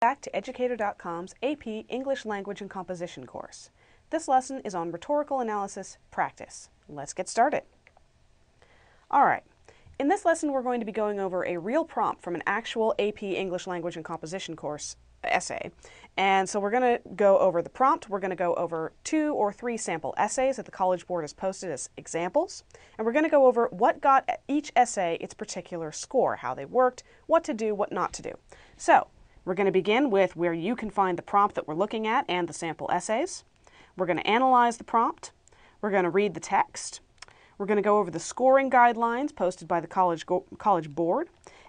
back to Educator.com's AP English Language and Composition course. This lesson is on rhetorical analysis practice. Let's get started. All right. In this lesson, we're going to be going over a real prompt from an actual AP English Language and Composition course essay. And so we're going to go over the prompt. We're going to go over two or three sample essays that the College Board has posted as examples. And we're going to go over what got each essay its particular score, how they worked, what to do, what not to do. So we're going to begin with where you can find the prompt that we're looking at and the sample essays. We're going to analyze the prompt. We're going to read the text. We're going to go over the scoring guidelines posted by the College, college Board.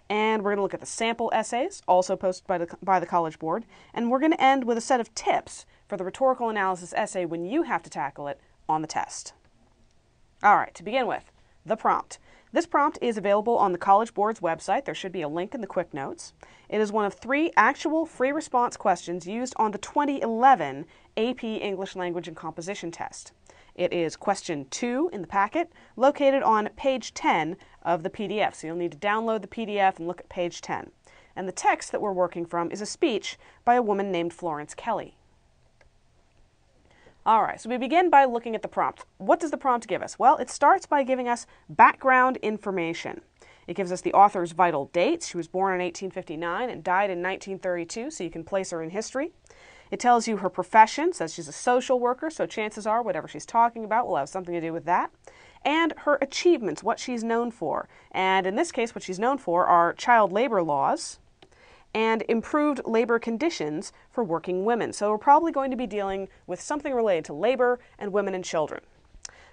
And we're going to look at the sample essays, also posted by the, by the College Board. And we're going to end with a set of tips for the rhetorical analysis essay when you have to tackle it on the test. All right, to begin with, the prompt. This prompt is available on the College Board's website. There should be a link in the quick notes. It is one of three actual free response questions used on the 2011 AP English Language and Composition test. It is question two in the packet, located on page 10 of the PDF. So you'll need to download the PDF and look at page 10. And the text that we're working from is a speech by a woman named Florence Kelley. All right, so we begin by looking at the prompt. What does the prompt give us? Well, it starts by giving us background information. It gives us the author's vital dates. She was born in 1859 and died in 1932, so you can place her in history. It tells you her profession, says she's a social worker, so chances are whatever she's talking about will have something to do with that. And her achievements, what she's known for. And in this case, what she's known for are child labor laws and improved labor conditions for working women. So we're probably going to be dealing with something related to labor and women and children.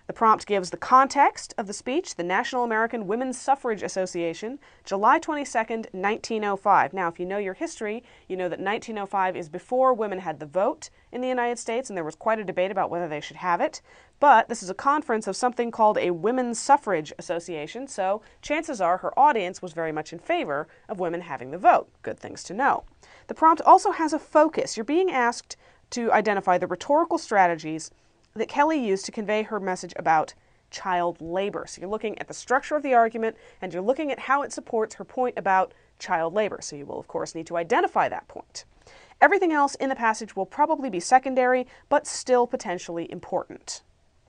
The prompt gives the context of the speech, the National American Women's Suffrage Association, July 22, 1905. Now, if you know your history, you know that 1905 is before women had the vote in the United States, and there was quite a debate about whether they should have it. But this is a conference of something called a Women's Suffrage Association, so chances are her audience was very much in favor of women having the vote. Good things to know. The prompt also has a focus. You're being asked to identify the rhetorical strategies that Kelley used to convey her message about child labor. So you're looking at the structure of the argument and you're looking at how it supports her point about child labor. So you will, of course, need to identify that point. Everything else in the passage will probably be secondary, but still potentially important.